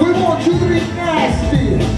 We want you to be nasty.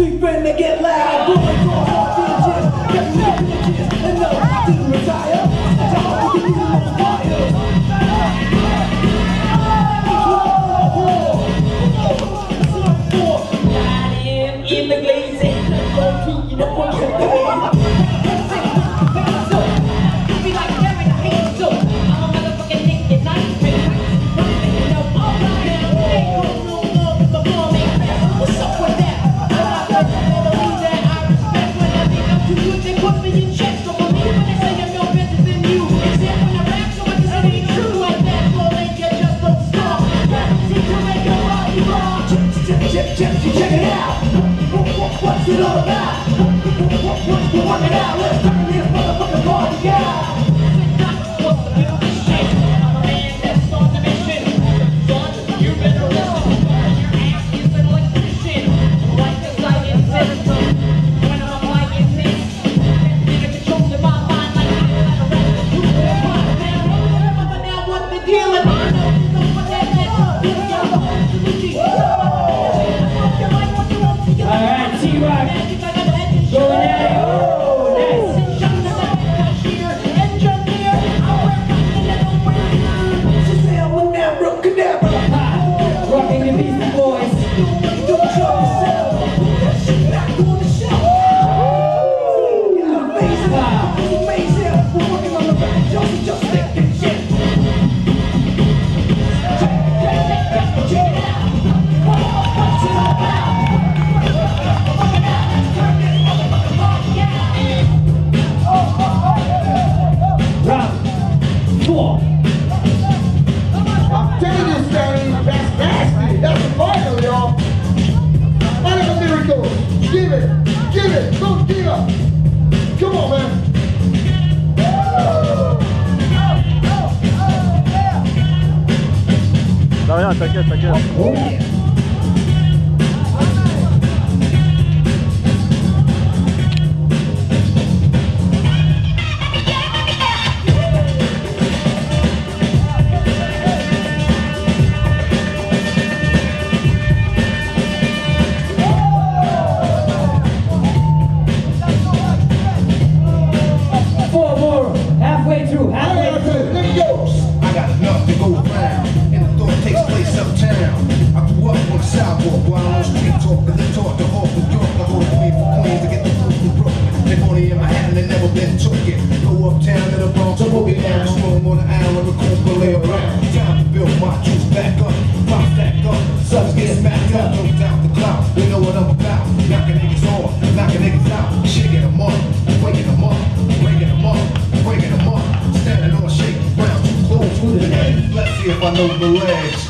deep in the game. так, так, так. milk, my juice back up, pop stack up, subs get back up, no doubt the cloud, we know what I'm about, knocking niggas on, knocking niggas out, shaking them up, waking them up, waking them up, waking them up, standing on shake, round too close, to the heck, let's see if I know the legs.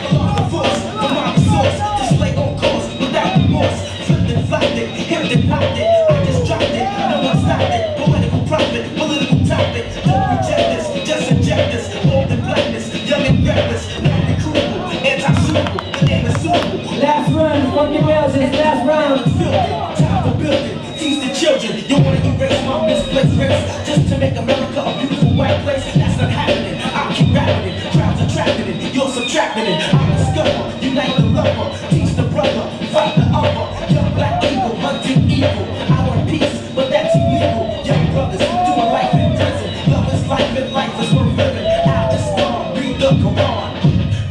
just to make America a beautiful white place. That's not happening. I keep rapping it. Crowds attracted it. You're subtracting it. I discover. Unite the lover. Teach the brother. Fight the other. Young black people hunting evil. I want peace, but that's evil. Young brothers doing life in prison. Love is life and life is worth living. Out this storm. Read the Koran.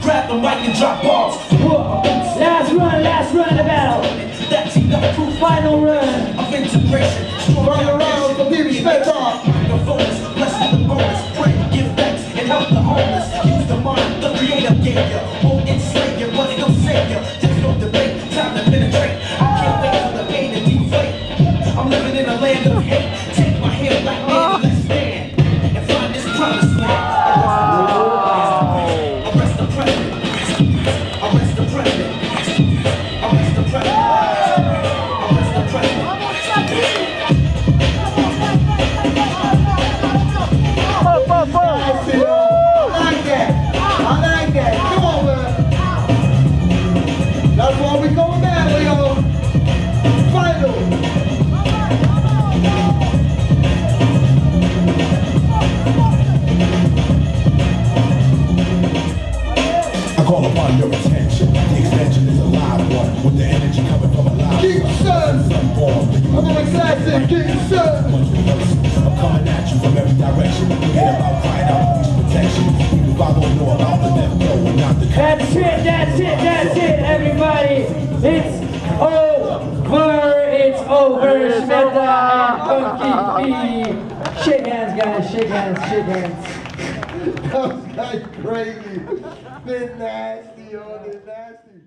Grab the mic and drop bombs. Whoa. Last run, last run the Final run. of integration. Strong Final round for Peter Spencer. Microphones, blessed with the bonus. Pray, give thanks, and help the homeless. Use the mind, the creator gave you. Won't enslave you, but it'll save you. Just no debate, time to penetrate. I can't wait for the pain to deflate. I'm living in a land of hate. Take my hand, black man, from every direction. Forget about crying out police protection. Even if I don't know about the death row and not the That's it, that's it, that's it, everybody. It's over. It's over. Shmetta and Funky P. Shake hands, guys. Shake hands, shake hands. That was like crazy. Been nasty oh, on it. Nasty.